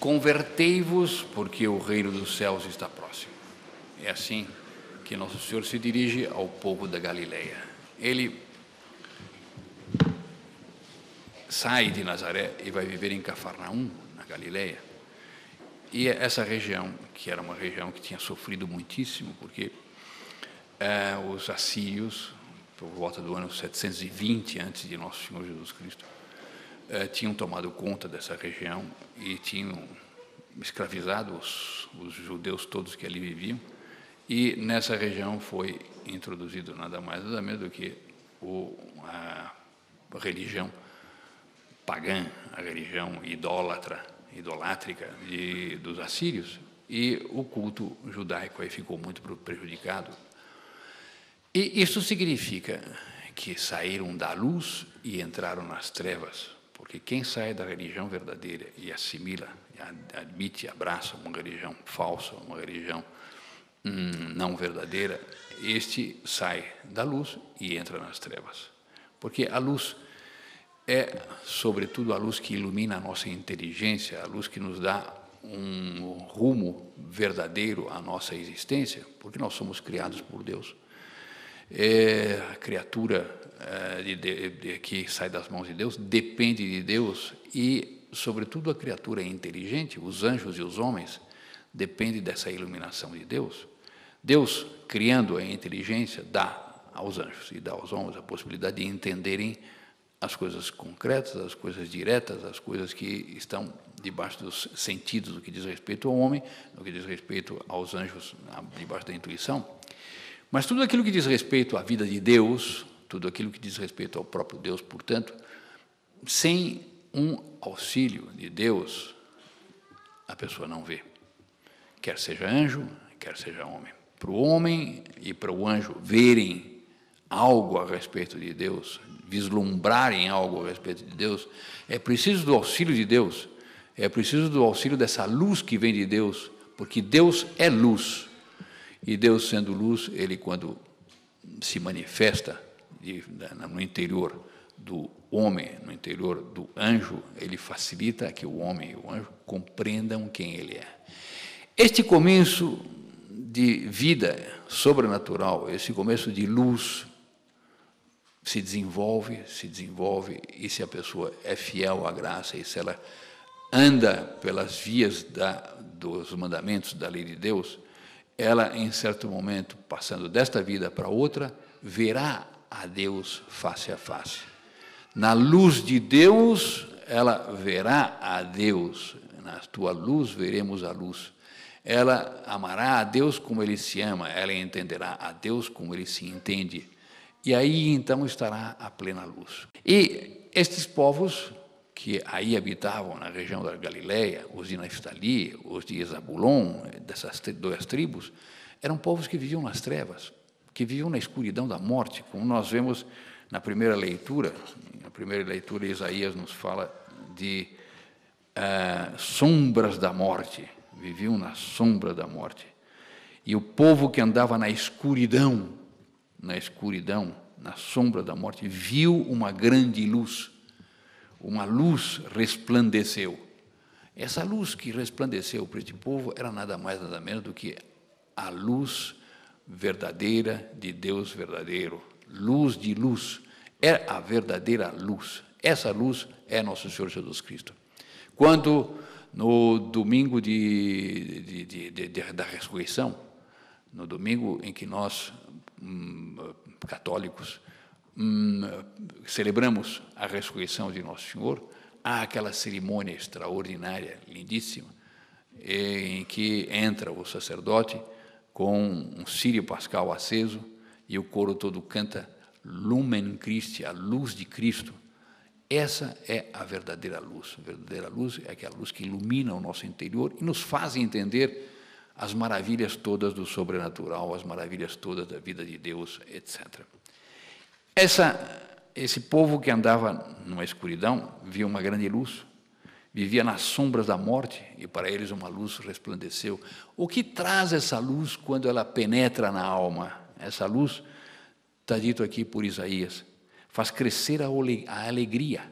Convertei-vos, porque o reino dos céus está próximo. É assim que Nosso Senhor se dirige ao povo da Galileia. Ele sai de Nazaré e vai viver em Cafarnaum, na Galileia. E essa região, que era uma região que tinha sofrido muitíssimo, porque eh, os assírios, por volta do ano 720 antes de Nosso Senhor Jesus Cristo, eh, tinham tomado conta dessa região e tinham escravizado os, os judeus todos que ali viviam. E nessa região foi introduzido nada mais nada menos do que o, a religião pagã, a religião idólatra, idolátrica de, dos assírios, e o culto judaico aí ficou muito prejudicado. E isso significa que saíram da luz e entraram nas trevas, porque quem sai da religião verdadeira e assimila, admite, abraça uma religião falsa, uma religião hum, não verdadeira, este sai da luz e entra nas trevas. Porque a luz é, sobretudo, a luz que ilumina a nossa inteligência, a luz que nos dá um rumo verdadeiro à nossa existência, porque nós somos criados por Deus. É, a criatura de, de, de, que sai das mãos de Deus depende de Deus e, sobretudo, a criatura inteligente, os anjos e os homens, depende dessa iluminação de Deus. Deus, criando a inteligência, dá aos anjos e dá aos homens a possibilidade de entenderem as coisas concretas, as coisas diretas, as coisas que estão debaixo dos sentidos do que diz respeito ao homem, no que diz respeito aos anjos, debaixo da intuição. Mas tudo aquilo que diz respeito à vida de Deus, tudo aquilo que diz respeito ao próprio Deus, portanto, sem um auxílio de Deus, a pessoa não vê. Quer seja anjo, quer seja homem. Para o homem e para o anjo verem algo a respeito de Deus, vislumbrarem algo a respeito de Deus, é preciso do auxílio de Deus, é preciso do auxílio dessa luz que vem de Deus, porque Deus é luz. E Deus, sendo luz, ele, quando se manifesta no interior do homem, no interior do anjo, ele facilita que o homem e o anjo compreendam quem ele é. Este começo de vida sobrenatural, esse começo de luz, se desenvolve, se desenvolve, e se a pessoa é fiel à graça, e se ela anda pelas vias da, dos mandamentos da lei de Deus, ela, em certo momento, passando desta vida para outra, verá a Deus face a face. Na luz de Deus, ela verá a Deus. Na tua luz veremos a luz. Ela amará a Deus como ele se ama, ela entenderá a Deus como ele se entende e aí então estará a plena luz. E estes povos que aí habitavam na região da Galileia, os de Naftali, os de Zabulon, dessas duas tribos, eram povos que viviam nas trevas, que viviam na escuridão da morte, como nós vemos na primeira leitura. Na primeira leitura, Isaías nos fala de uh, sombras da morte, viviam na sombra da morte. E o povo que andava na escuridão na escuridão, na sombra da morte, viu uma grande luz. Uma luz resplandeceu. Essa luz que resplandeceu para este povo era nada mais, nada menos do que a luz verdadeira de Deus verdadeiro. Luz de luz. É a verdadeira luz. Essa luz é nosso Senhor Jesus Cristo. Quando, no domingo de, de, de, da ressurreição, no domingo em que nós Hum, católicos, hum, celebramos a ressurreição de Nosso Senhor, há aquela cerimônia extraordinária, lindíssima, em que entra o sacerdote com um sírio pascal aceso e o coro todo canta Lumen Christi, a luz de Cristo. Essa é a verdadeira luz. A verdadeira luz é aquela luz que ilumina o nosso interior e nos faz entender as maravilhas todas do sobrenatural, as maravilhas todas da vida de Deus, etc. Essa, esse povo que andava numa escuridão via uma grande luz, vivia nas sombras da morte e para eles uma luz resplandeceu. O que traz essa luz quando ela penetra na alma? Essa luz, está dito aqui por Isaías, faz crescer a alegria.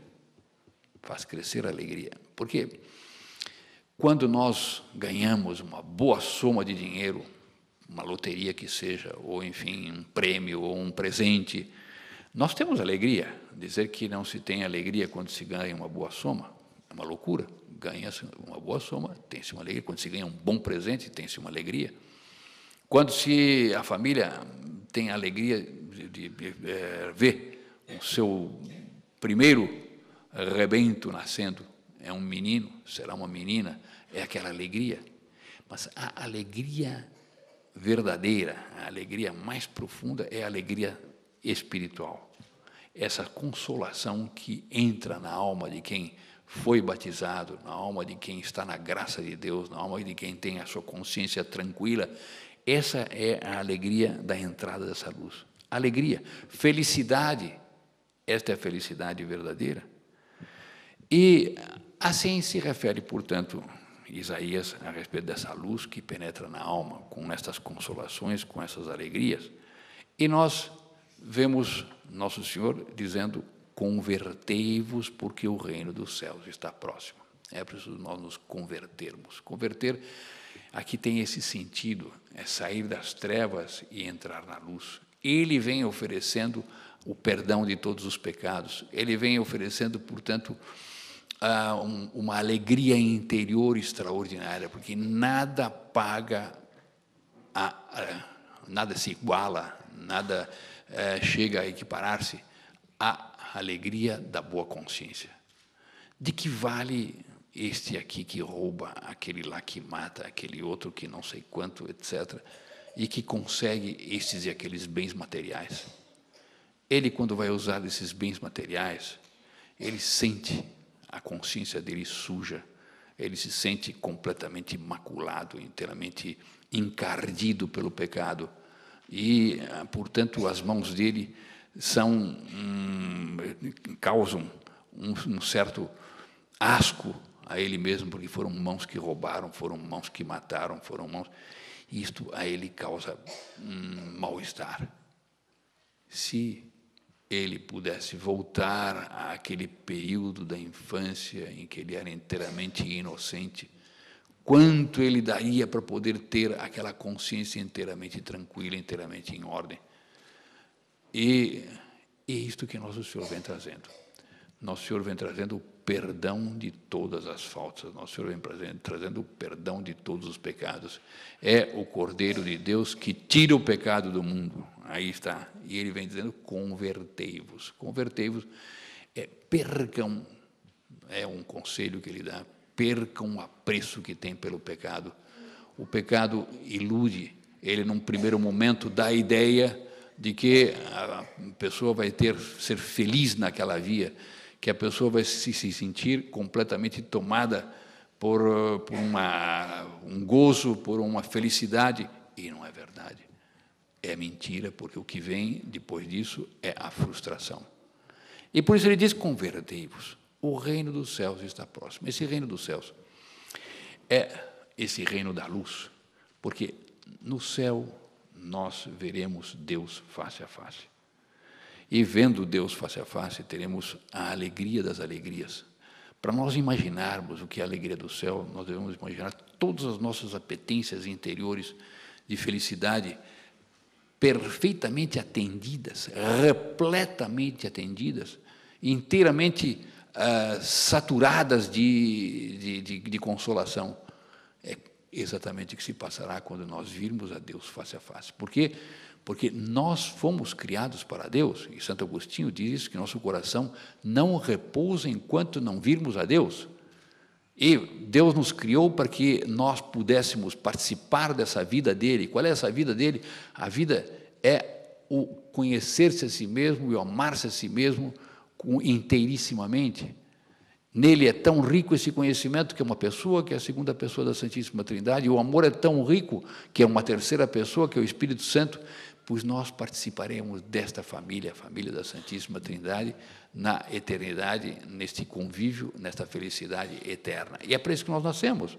Faz crescer a alegria. Porque Quando nós ganhamos uma boa soma de dinheiro, uma loteria que seja, ou enfim, um prêmio ou um presente, nós temos alegria. Dizer que não se tem alegria quando se ganha uma boa soma é uma loucura. Ganha-se uma boa soma, tem-se uma alegria. Quando se ganha um bom presente, tem-se uma alegria. Quando se a família tem a alegria de, de, de é, ver o seu primeiro rebento nascendo, é um menino, será uma menina, é aquela alegria. Mas a alegria verdadeira, a alegria mais profunda é a alegria espiritual. Essa consolação que entra na alma de quem foi batizado, na alma de quem está na graça de Deus, na alma de quem tem a sua consciência tranquila. Essa é a alegria da entrada dessa luz. Alegria, felicidade. Esta é a felicidade verdadeira. E assim se refere, portanto, Isaías a respeito dessa luz que penetra na alma, com estas consolações, com essas alegrias. E nós vemos Nosso Senhor dizendo: convertei-vos, porque o reino dos céus está próximo. É preciso nós nos convertermos. Converter, aqui tem esse sentido, é sair das trevas e entrar na luz. Ele vem oferecendo o perdão de todos os pecados. Ele vem oferecendo, portanto, uma alegria interior extraordinária, porque nada paga, a, a, nada se iguala, nada é, chega a equiparar-se à alegria da boa consciência. De que vale este aqui que rouba, aquele lá que mata, aquele outro que não sei quanto, etc., e que consegue estes e aqueles bens materiais? Ele, quando vai usar esses bens materiais, ele sente a consciência dele suja, ele se sente completamente imaculado, inteiramente encardido pelo pecado e, portanto, as mãos dele são hum, causam um, um, certo asco a ele mesmo, porque foram mãos que roubaram, foram mãos que mataram, foram mãos. Isto a ele causa um mal-estar. Se ele pudesse voltar àquele período da infância em que ele era inteiramente inocente, quanto ele daria para poder ter aquela consciência inteiramente tranquila, inteiramente em ordem. E é isto que nosso Senhor vem trazendo. Nosso Senhor vem trazendo o perdão de todas as faltas. Nosso Senhor vem trazendo, trazendo o perdão de todos os pecados. É o Cordeiro de Deus que tira o pecado do mundo. Aí está. E ele vem dizendo: convertei-vos. Convertei-vos. É, percam, é um conselho que ele dá, percam o apreço que tem pelo pecado. O pecado ilude, ele num primeiro momento dá a ideia de que a pessoa vai ter ser feliz naquela via, que a pessoa vai se, se sentir completamente tomada por, por uma, um gozo, por uma felicidade, e não é verdade. É mentira, porque o que vem depois disso é a frustração. E por isso ele diz: convertei-vos. O reino dos céus está próximo. Esse reino dos céus é esse reino da luz, porque no céu nós veremos Deus face a face. E vendo Deus face a face, teremos a alegria das alegrias. Para nós imaginarmos o que é a alegria do céu, nós devemos imaginar todas as nossas apetências interiores de felicidade perfeitamente atendidas, repletamente atendidas, inteiramente uh, saturadas de, de, de, de consolação. Exatamente o que se passará quando nós virmos a Deus face a face. Por quê? Porque nós fomos criados para Deus, e Santo Agostinho diz isso, que nosso coração não repousa enquanto não virmos a Deus. E Deus nos criou para que nós pudéssemos participar dessa vida dele. Qual é essa vida dele? A vida é o conhecer-se a si mesmo e amar-se a si mesmo inteirissimamente. Nele é tão rico esse conhecimento que é uma pessoa, que é a segunda pessoa da Santíssima Trindade, e o amor é tão rico que é uma terceira pessoa, que é o Espírito Santo, pois nós participaremos desta família, a família da Santíssima Trindade, na eternidade, neste convívio, nesta felicidade eterna. E é para isso que nós nascemos.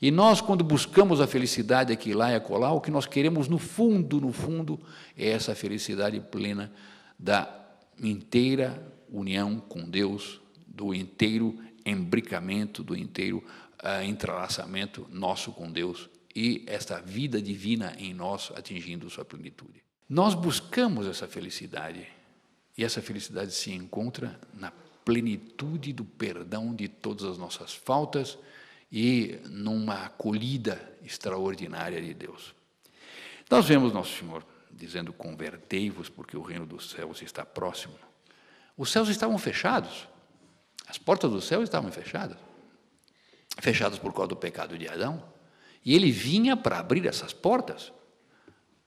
E nós, quando buscamos a felicidade aqui, lá e acolá, o que nós queremos, no fundo, no fundo, é essa felicidade plena da inteira união com Deus, do inteiro embricamento, do inteiro uh, entrelaçamento nosso com Deus e esta vida divina em nós atingindo sua plenitude. Nós buscamos essa felicidade e essa felicidade se encontra na plenitude do perdão de todas as nossas faltas e numa acolhida extraordinária de Deus. Nós vemos Nosso Senhor dizendo: Convertei-vos, porque o reino dos céus está próximo. Os céus estavam fechados, as portas do céu estavam fechadas fechadas por causa do pecado de Adão. E ele vinha para abrir essas portas.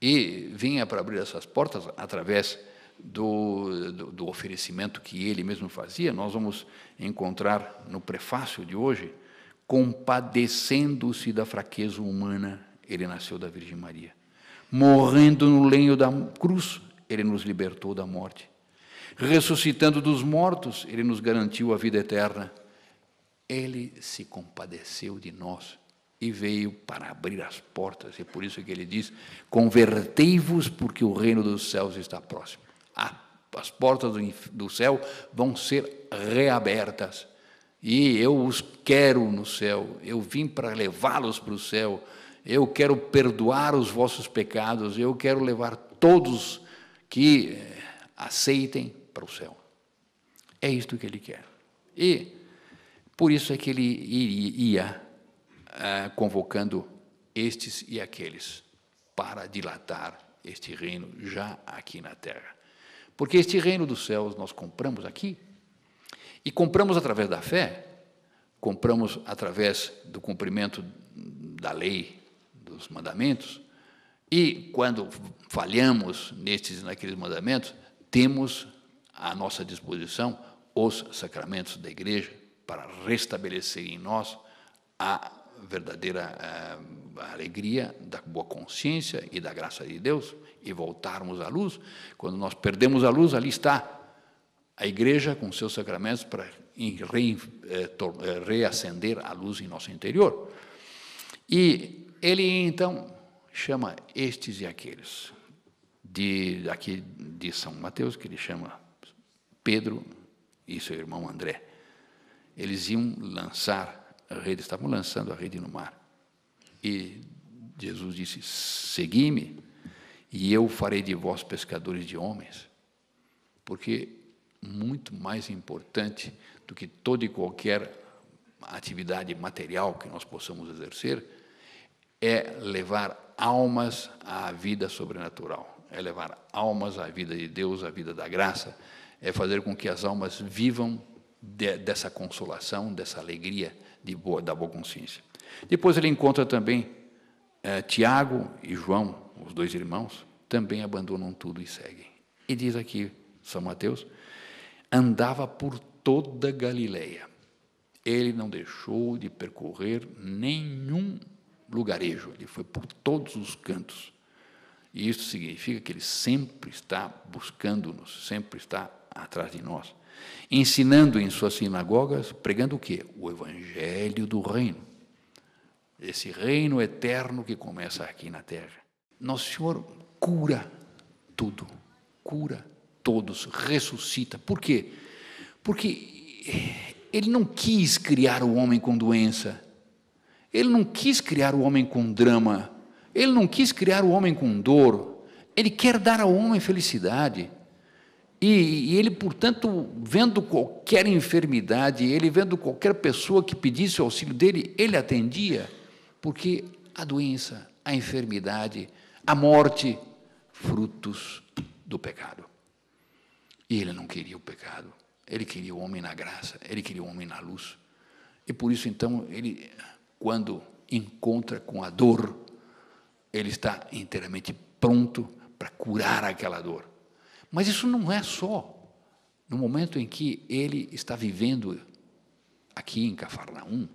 E vinha para abrir essas portas através do, do, do oferecimento que ele mesmo fazia. Nós vamos encontrar no prefácio de hoje, compadecendo-se da fraqueza humana, ele nasceu da Virgem Maria. Morrendo no lenho da cruz, ele nos libertou da morte. Ressuscitando dos mortos, ele nos garantiu a vida eterna. Ele se compadeceu de nós e veio para abrir as portas. E por isso que ele diz: Convertei-vos, porque o reino dos céus está próximo. as portas do, do céu vão ser reabertas. E eu os quero no céu. Eu vim para levá-los para o céu. Eu quero perdoar os vossos pecados. Eu quero levar todos que eh, aceitem para o céu. É isto que ele quer. E por isso é que ele ia uh, convocando estes e aqueles para dilatar este reino já aqui na terra. Porque este reino dos céus nós compramos aqui e compramos através da fé, compramos através do cumprimento da lei, dos mandamentos, e quando falhamos nestes e naqueles mandamentos, temos à nossa disposição os sacramentos da igreja, para restabelecer em nós a verdadeira uh, alegria da boa consciência e da graça de Deus e voltarmos à luz. Quando nós perdemos a luz, ali está a igreja com seus sacramentos para eh, eh, reacender a luz em nosso interior. E ele então chama estes e aqueles de aqui de São Mateus que ele chama Pedro e seu irmão André eles iam lançar a rede, estavam lançando a rede no mar. E Jesus disse: Segui-me, e eu farei de vós pescadores de homens. Porque muito mais importante do que toda e qualquer atividade material que nós possamos exercer é levar almas à vida sobrenatural, é levar almas à vida de Deus, à vida da graça, é fazer com que as almas vivam de, dessa consolação, dessa alegria de boa, da boa consciência. Depois ele encontra também eh, Tiago e João, os dois irmãos, também abandonam tudo e seguem. E diz aqui São Mateus, andava por toda Galileia. Ele não deixou de percorrer nenhum lugarejo, ele foi por todos os cantos. E isso significa que ele sempre está buscando-nos, sempre está atrás de nós ensinando em suas sinagogas, pregando o quê? O evangelho do reino. Esse reino eterno que começa aqui na terra. Nosso Senhor cura tudo, cura todos, ressuscita. Por quê? Porque ele não quis criar o homem com doença. Ele não quis criar o homem com drama. Ele não quis criar o homem com dor. Ele quer dar ao homem felicidade. E, e, ele, portanto, vendo qualquer enfermidade, ele vendo qualquer pessoa que pedisse o auxílio dele, ele atendia, porque a doença, a enfermidade, a morte, frutos do pecado. E ele não queria o pecado, ele queria o homem na graça, ele queria o homem na luz. E por isso, então, ele, quando encontra com a dor, ele está inteiramente pronto para curar aquela dor. Mas isso não é só no momento em que ele está vivendo aqui em Cafarnaum,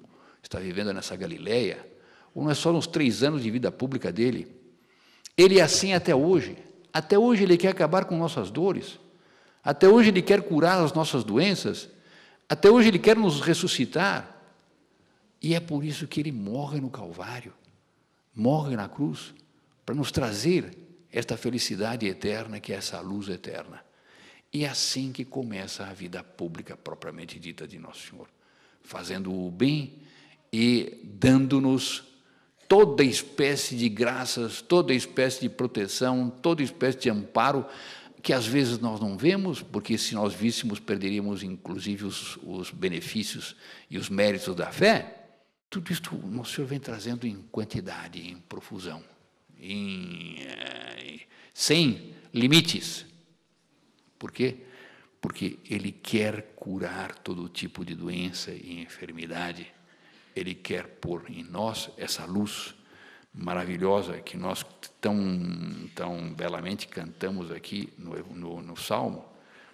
está vivendo nessa Galileia, ou não é só nos três anos de vida pública dele. Ele é assim até hoje. Até hoje ele quer acabar com nossas dores. Até hoje ele quer curar as nossas doenças. Até hoje ele quer nos ressuscitar. E é por isso que ele morre no Calvário, morre na cruz, para nos trazer esta felicidade eterna que é essa luz eterna. E é assim que começa a vida pública propriamente dita de Nosso Senhor, fazendo o bem e dando-nos toda espécie de graças, toda espécie de proteção, toda espécie de amparo que às vezes nós não vemos, porque se nós víssemos, perderíamos inclusive os, os benefícios e os méritos da fé. Tudo isso o Senhor vem trazendo em quantidade, em profusão, em, eh, sem limites. Por quê? Porque Ele quer curar todo tipo de doença e enfermidade. Ele quer pôr em nós essa luz maravilhosa que nós tão, tão belamente cantamos aqui no, no, no Salmo.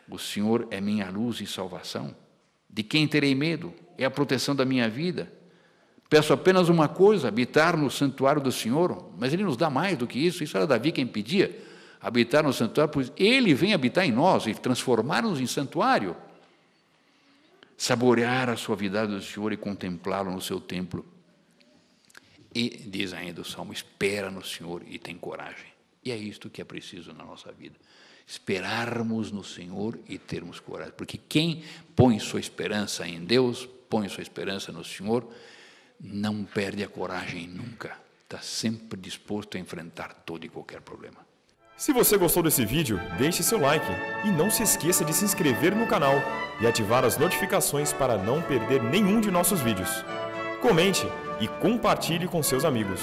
O Senhor é minha luz e salvação. De quem terei medo? É a proteção da minha vida. Peço apenas uma coisa: habitar no santuário do Senhor. Mas Ele nos dá mais do que isso. Isso era Davi quem pedia: habitar no santuário, pois Ele vem habitar em nós e transformar-nos em santuário. Saborear a suavidade do Senhor e contemplá-lo no seu templo e diz ainda o salmo: espera no Senhor e tem coragem. E é isto que é preciso na nossa vida. Esperarmos no Senhor e termos coragem. Porque quem põe sua esperança em Deus, põe sua esperança no Senhor, não perde a coragem nunca. Está sempre disposto a enfrentar todo e qualquer problema. Se você gostou desse vídeo, deixe seu like e não se esqueça de se inscrever no canal e ativar as notificações para não perder nenhum de nossos vídeos. Comente e compartilhe com seus amigos.